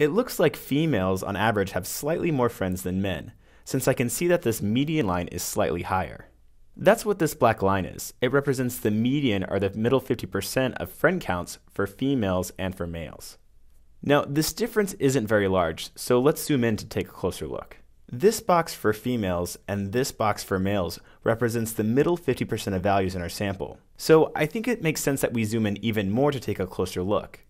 It looks like females on average have slightly more friends than men, since I can see that this median line is slightly higher. That's what this black line is. It represents the median or the middle 50% of friend counts for females and for males. Now, this difference isn't very large, so let's zoom in to take a closer look. This box for females and this box for males represents the middle 50% of values in our sample. So I think it makes sense that we zoom in even more to take a closer look.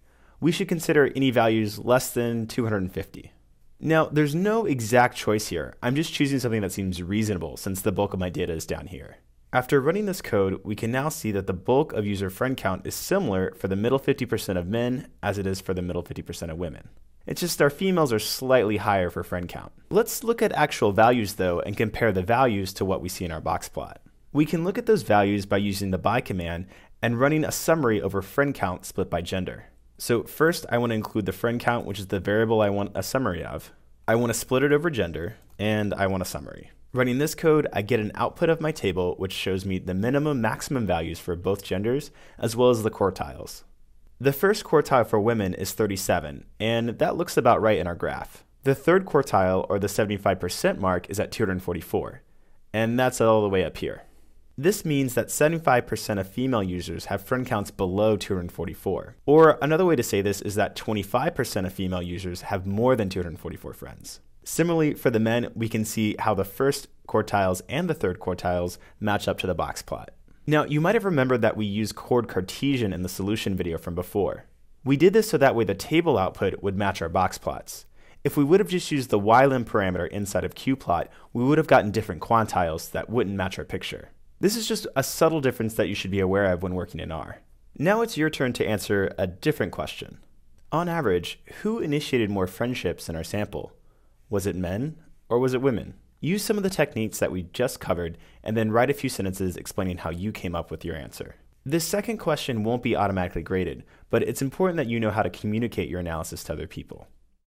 We should consider any values less than 250. Now, there's no exact choice here. I'm just choosing something that seems reasonable since the bulk of my data is down here. After running this code, we can now see that the bulk of user friend count is similar for the middle 50% of men as it is for the middle 50% of women. It's just our females are slightly higher for friend count. Let's look at actual values though and compare the values to what we see in our box plot. We can look at those values by using the by command and running a summary over friend count split by gender. So first I want to include the friend count, which is the variable I want a summary of. I want to split it over gender, and I want a summary. Running this code, I get an output of my table, which shows me the minimum maximum values for both genders, as well as the quartiles. The first quartile for women is 37, and that looks about right in our graph. The third quartile, or the 75% mark, is at 244, and that's all the way up here. This means that 75% of female users have friend counts below 244. Or another way to say this is that 25% of female users have more than 244 friends. Similarly, for the men, we can see how the first quartiles and the third quartiles match up to the box plot. Now, you might have remembered that we used coord Cartesian in the solution video from before. We did this so that way the table output would match our box plots. If we would have just used the ylim parameter inside of qplot, we would have gotten different quantiles that wouldn't match our picture. This is just a subtle difference that you should be aware of when working in R. Now it's your turn to answer a different question. On average, who initiated more friendships in our sample? Was it men or was it women? Use some of the techniques that we just covered and then write a few sentences explaining how you came up with your answer. This second question won't be automatically graded, but it's important that you know how to communicate your analysis to other people.